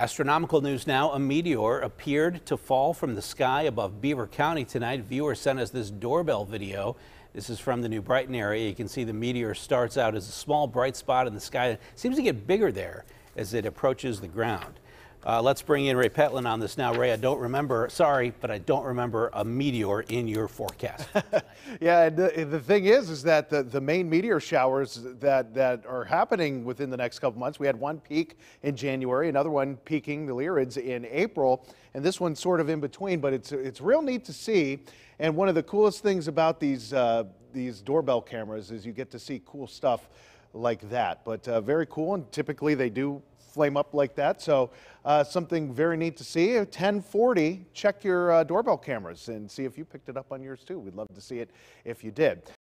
Astronomical news now. A meteor appeared to fall from the sky above Beaver County tonight. Viewers sent us this doorbell video. This is from the New Brighton area. You can see the meteor starts out as a small bright spot in the sky. It seems to get bigger there as it approaches the ground. Uh, let's bring in Ray Petelin on this now. Ray, I don't remember, sorry, but I don't remember a meteor in your forecast. yeah, the, the thing is, is that the, the main meteor showers that, that are happening within the next couple months, we had one peak in January, another one peaking the Lyrids in April, and this one's sort of in between, but it's, it's real neat to see. And one of the coolest things about these, uh, these doorbell cameras is you get to see cool stuff like that. But uh, very cool, and typically they do flame up like that. So uh, something very neat to see. 1040, check your uh, doorbell cameras and see if you picked it up on yours too. We'd love to see it if you did.